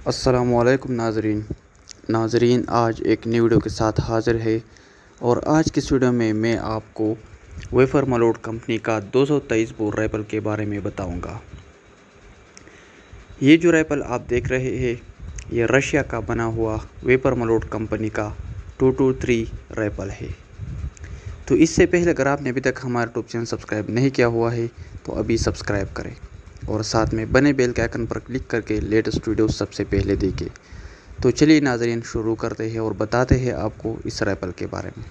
असलकुम नाजरीन। नाजरीन, आज एक न्यू वीडियो के साथ हाज़िर है और आज की वीडियो में मैं आपको वेफर मलोड कंपनी का 223 बोर राइफल के बारे में बताऊँगा। ये जो राइफल आप देख रहे हैं, ये रशिया का बना हुआ वेपर मलोड कंपनी का 223 राइफल है। तो इससे पहले अगर आपने अभी तक हमारा यूट्यूब चैनल सब्सक्राइब नहीं किया हुआ है तो अभी सब्सक्राइब करें। और साथ में बने बेल के आइकन पर क्लिक करके लेटेस्ट वीडियो सबसे पहले देखें तो चलिए नाजरीन, शुरू करते हैं और बताते हैं आपको इस राइफल के बारे में।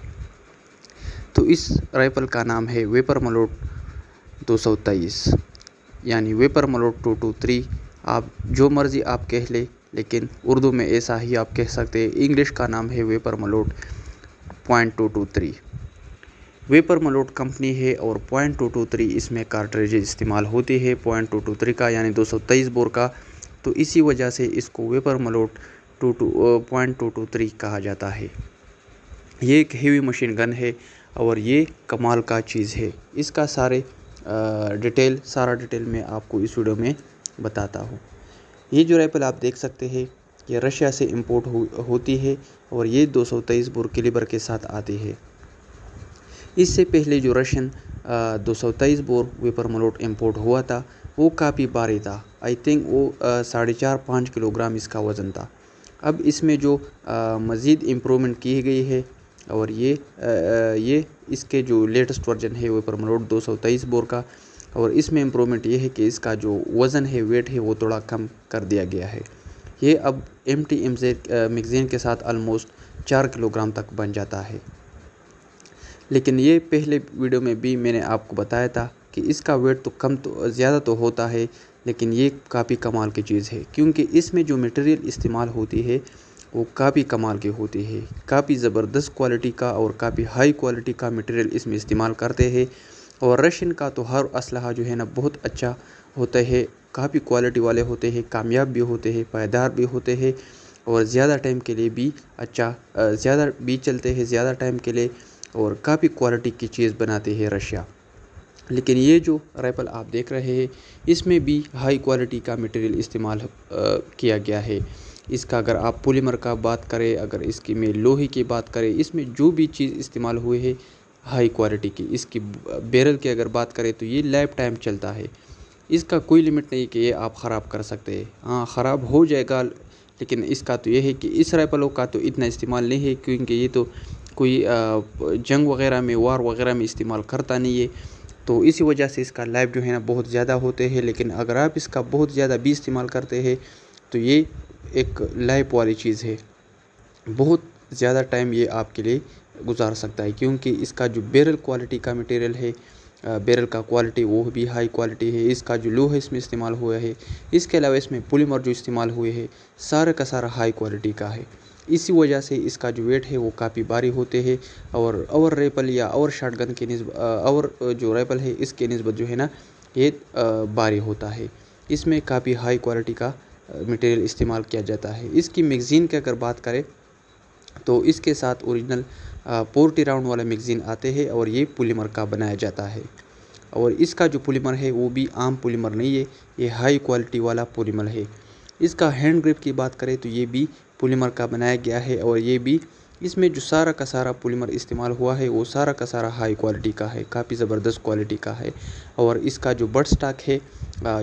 तो इस राइफल का नाम है वेपर मलोट दो सौ तेईस, यानी Vepr Molot two two three. आप जो मर्ज़ी आप कह ले, लेकिन उर्दू में ऐसा ही आप कह सकते हैं। इंग्लिश का नाम है vapour Malout point two two three. Vapour Malout company है और पॉइंट टू टू थ्री इसमें कार्ट्रेज इस्तेमाल होती है। पॉइंट टू टू थ्री का यानी दो सौ तेईस बोर का तो इसी वजह से इसको Vepr Molot two two point two two three कहा जाता है। ये एक हेवी मशीन गन है और ये कमाल का चीज़ है। इसका सारे डिटेल सारा डिटेल मैं आपको इस वीडियो में बताता हूँ। ये जो राइफल आप देख सकते हैं ये रशिया से इंपोर्ट हो, होती है और ये दो सौ तेईस बोर कैलिबर के साथ आती है। इससे पहले जो रशियन दो सौ तेईस बोर वेपर मलोट इम्पोर्ट हुआ था वो काफ़ी भारी था। आई थिंक वो साढ़े चार पाँच किलोग्राम इसका वज़न था। अब इसमें जो मज़ीद इम्प्रूवमेंट की गई है और ये आ, ये इसके जो लेटेस्ट वर्जन है वेपर मलोट दो सौ तेईस बोर का और इसमें इम्प्रूवमेंट ये है कि इसका जो वज़न है वेट है वो थोड़ा कम कर दिया गया है। ये अब एम टी एम मैगज़ीन के साथ आलमोस्ट चार किलोग्राम तक बन जाता है। लेकिन ये पहले वीडियो में भी मैंने आपको बताया था कि इसका वेट तो कम तो ज़्यादा तो होता है, लेकिन ये काफ़ी कमाल की चीज़ है, क्योंकि इसमें जो मटेरियल इस्तेमाल होती है, वो काफ़ी कमाल की होती है। काफ़ी ज़बरदस्त क्वालिटी का और काफ़ी हाई क्वालिटी का मटेरियल इसमें इस्तेमाल करते हैं, और रशियन का तो हर असलहा जो है ना, बहुत अच्छा होता है। काफ़ी क्वालिटी वाले होते हैं, कामयाब भी होते हैं, पायदार भी होते हैं, और ज़्यादा टाइम के लिए भी अच्छा ज़्यादा भी चलते हैं, ज़्यादा टाइम के लिए और काफ़ी क्वालिटी की चीज़ बनाती है रशिया। लेकिन ये जो राइफल आप देख रहे हैं, इसमें भी हाई क्वालिटी का मटेरियल इस्तेमाल किया गया है। इसका अगर आप पोलीमर का बात करें, अगर इसकी में लोहे की बात करें, इसमें जो भी चीज़ इस्तेमाल हुए है हाई क्वालिटी की। इसकी बैरल की अगर बात करें तो ये लाइफ टाइम चलता है। इसका कोई लिमिट नहीं कि ये आप ख़राब कर सकते हैं। हाँ ख़राब हो जाएगा, लेकिन इसका तो ये है कि इस राइफलों का तो इतना इस्तेमाल नहीं है, क्योंकि ये तो कोई जंग वगैरह में वार वगैरह में इस्तेमाल करता नहीं है। तो इसी वजह से इसका लाइफ जो है ना, बहुत ज़्यादा होते हैं। लेकिन अगर आप इसका बहुत ज़्यादा भी इस्तेमाल करते हैं तो ये एक लाइफ वाली चीज़ है। बहुत ज़्यादा टाइम ये आपके लिए गुजार सकता है, क्योंकि इसका जो बैरल क्वालिटी का मटेरियल है बैरल का क्वालिटी वो भी हाई क्वालिटी है। इसका जो लोहा इसमें इस्तेमाल हुआ है। इसके अलावा इसमें पुलिमर जो इस्तेमाल हुए हैं, सारा का सारा हाई क्वालिटी का है। इसी वजह से इसका जो वेट है वो काफ़ी भारी होते हैं और और रेपल या और शार्ट गन के नस्ब और जो रेपल है इसके नस्बत जो है ना, ये भारी होता है। इसमें काफ़ी हाई क्वालिटी का मटेरियल इस्तेमाल किया जाता है। इसकी मैगज़ीन की अगर बात करें तो इसके साथ ओरिजिनल पोर्टी राउंड वाला मैगज़ीन आते हैं और ये पुलिमर का बनाया जाता है। और इसका जो पुलिमर है वो भी आम पुलिमर नहीं है, ये हाई क्वालिटी वाला पुलिमर है। इसका हैंड ग्रिप की बात करें तो ये भी पुलिमर का बनाया गया है और ये भी इसमें जो सारा का सारा पुलिमर इस्तेमाल हुआ है, वो सारा का सारा हाई क्वालिटी का है, काफ़ी ज़बरदस्त क्वालिटी का है और इसका जो बर्ड स्टाक है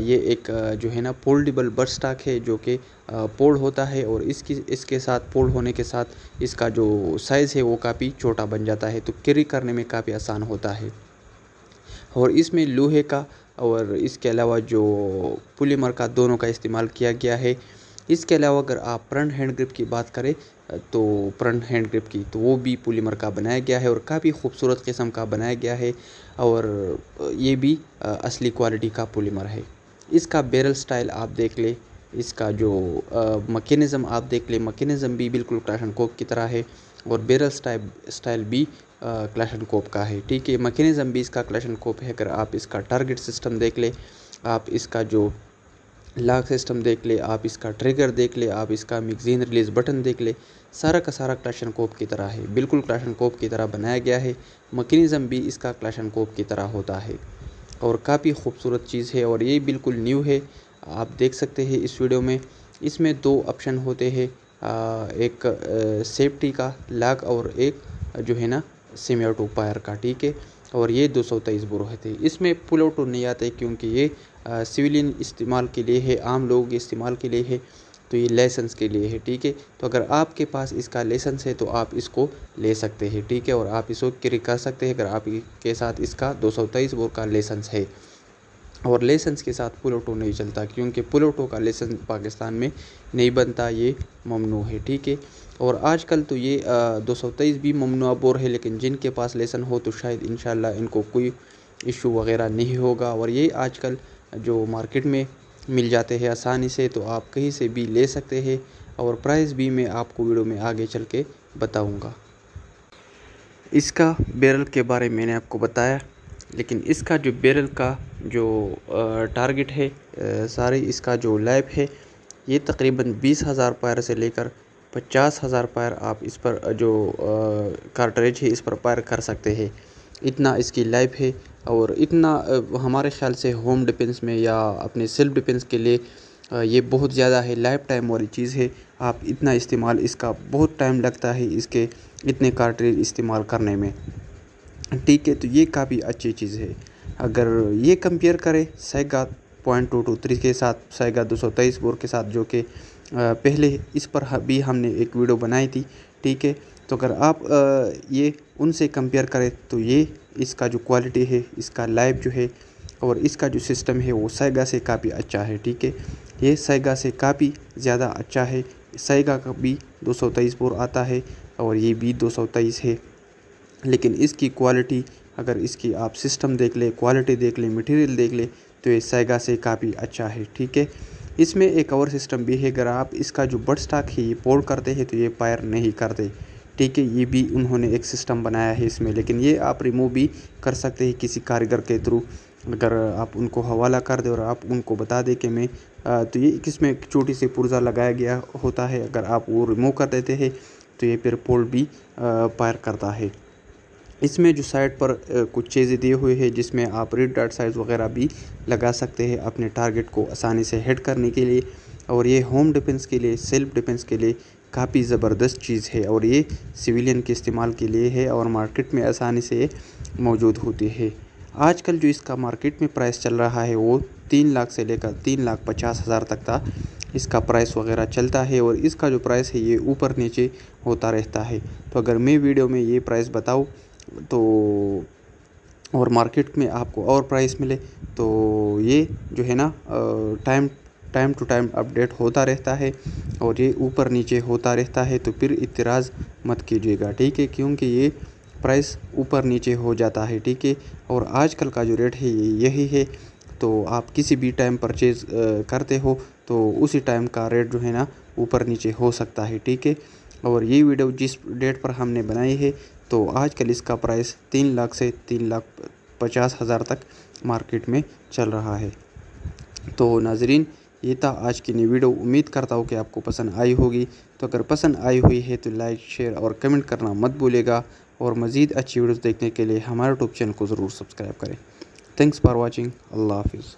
ये एक जो है ना पोल्डेबल बर्ड स्टाक है जो कि पोल्ड होता है और इसकी, इसके साथ पोल्ड होने के साथ इसका जो साइज़ है वो काफ़ी छोटा बन जाता है तो कैरी करने में काफ़ी आसान होता है। और इसमें लोहे का और इसके अलावा जो पुलिमर का दोनों का इस्तेमाल किया गया है इसके अलावा अगर आप फ्रंट हैंड ग्रिप की बात करें तो फ्रंट हैंड ग्रिप की तो वो भी पुलिमर का बनाया गया है और काफ़ी खूबसूरत किस्म का बनाया गया है और ये भी असली क्वालिटी का पुलिमर है। इसका बैरल स्टाइल आप देख ले, इसका जो मकनिज़म आप देख ले, मकनिज़म भी बिल्कुल क्लाशन कोप की तरह है और बैरल स्टाइल स्टाइल भी क्लाशन कोप का है। ठीक है, मकनिज़म भी इसका क्लाशन कोप है। अगर आप इसका टारगेट सिस्टम देख ले, आप इसका जो लॉक सिस्टम देख ले, आप इसका ट्रिगर देख ले, आप इसका मैगज़ीन रिलीज़ बटन देख ले, सारा का सारा क्लाशन कोप की तरह है। बिल्कुल क्लाशन कोप की तरह बनाया गया है। मकनिज़म भी इसका क्लाशन कोप की तरह होता है। और काफ़ी खूबसूरत चीज़ है और ये बिल्कुल न्यू है। आप देख सकते हैं इस वीडियो में। इसमें दो ऑप्शन होते हैं। एक सेफ्टी का लॉक और एक, जो है ना सेमी ऑटो पायर का, ठीक है? और ये दो सौ तेईस बोर थे। इसमें पुल ऑटो नहीं आते क्योंकि ये सिविलियन इस्तेमाल के लिए है, आम लोगों के इस्तेमाल के लिए है तो ये लाइसेंस के लिए है, ठीक है? तो अगर आपके पास इसका लाइसेंस है तो आप इसको ले सकते हैं, ठीक है? और आप इसको क्रिक कर सकते हैं अगर आपके साथ इसका दो सौ तेईस बोर का लाइसेंस है। और लेसेंस के साथ पुल ऑटो नहीं चलता, क्योंकि पुल ऑटो का लाइसेंस पाकिस्तान में नहीं बनता, ये ममनू है, ठीक है? और आजकल तो ये दो सौ तेईस भी ममनू बोर है, लेकिन जिनके पास लेसन हो तो शायद इन इनको कोई इशू वगैरह नहीं होगा। और ये आजकल जो मार्केट में मिल जाते हैं आसानी से तो आप कहीं से भी ले सकते हैं और प्राइस भी मैं आपको वीडियो में आगे चल के बताऊँगा। इसका बैरल के बारे में मैंने आपको बताया। लेकिन इसका जो बैरल का जो टारगेट है सारी इसका जो लैब है, ये तकरीबन बीस हज़ार पैर से लेकर पचास हज़ार पैर आप इस पर जो कार्टरेज है, इस पर पैर कर सकते हैं। इतना इसकी लाइफ है और इतना हमारे ख्याल से होम डिफेंस में या अपने सेल्फ डिफेंस के लिए ये बहुत ज़्यादा है लाइफ टाइम वाली चीज़ है। आप इतना इस्तेमाल, इसका बहुत टाइम लगता है इसके, इतने कार्टरेज इस्तेमाल करने में। ठीक है तो ये काफ़ी अच्छी चीज़ है। अगर ये कंपेयर करें Saiga point two two three के साथ सैगा दो सौ तेईस बोर के साथ, जो कि पहले इस पर भी हमने एक वीडियो बनाई थी, ठीक है तो अगर आप ये उनसे कंपेयर करें तो ये इसका जो क्वालिटी है, इसका लाइफ जो है, और इसका जो सिस्टम है, वो सैगा से काफ़ी अच्छा है, ठीक है। ये सैगा से काफ़ी ज़्यादा अच्छा है। सैगा का भी दो सौ तेईस बोर आता है, और ये भी दो सौ तेईस है। लेकिन इसकी क्वालिटी अगर इसकी आप सिस्टम देख ले क्वालिटी देख ले मटेरियल देख ले तो ये सैगा से काफ़ी अच्छा है, ठीक है? इसमें एक और सिस्टम भी है, अगर आप इसका जो बड स्टॉक है, ये पोल करते हैं तो ये पायर नहीं करते, ठीक है? ये भी उन्होंने एक सिस्टम बनाया है इसमें, लेकिन ये आप रिमूव भी कर सकते हैं किसी कारीगर के थ्रू अगर आप उनको हवाला कर दे और आप उनको बता दें कि मैं तो ये किसमें छोटी सी पुर्जा लगाया गया होता है, अगर आप वो रिमूव कर देते हैं तो ये फिर पोल भी पायर करता है। इसमें जो साइड पर कुछ चीज़ें दिए हुए हैं, जिसमें आप रेड डाट साइज़ वगैरह भी लगा सकते हैं अपने टारगेट को आसानी से हिट करने के लिए। और ये होम डिफेंस के लिए, सेल्फ डिफेंस के लिए काफ़ी ज़बरदस्त चीज़ है और ये सिविलियन के इस्तेमाल के लिए है और मार्केट में आसानी से मौजूद होती है। आजकल जो इसका मार्केट में प्राइस चल रहा है, वो तीन लाख से लेकर तीन लाख पचास हज़ार तक का इसका प्राइस वगैरह चलता है और इसका जो प्राइस है, ये ऊपर नीचे होता रहता है। तो अगर मैं वीडियो में ये प्राइस बताऊँ तो और मार्केट में आपको और प्राइस मिले तो ये जो है ना time time to time update होता रहता है और ये ऊपर नीचे होता रहता है तो फिर इतराज़ मत कीजिएगा, ठीक है? क्योंकि ये प्राइस ऊपर नीचे हो जाता है, ठीक है? और आजकल का जो रेट है, ये यही है तो आप किसी भी टाइम परचेज़ करते हो तो उसी टाइम का रेट जो है ना, ऊपर नीचे हो सकता है, ठीक है? और ये वीडियो जिस डेट पर हमने बनाई है तो आजकल इसका प्राइस तीन लाख से तीन लाख पचास हज़ार तक मार्केट में चल रहा है। तो नाजरीन, ये था आज की नई वीडियो। उम्मीद करता हूँ कि आपको पसंद आई होगी। तो अगर पसंद आई हुई है तो लाइक शेयर और कमेंट करना मत भूलेगा और मज़ीद अच्छी वीडियोस देखने के लिए हमारे यूट्यूब चैनल को ज़रूर सब्सक्राइब करें। थैंक्स फॉर वॉचिंग अल्लाह हाफिज़।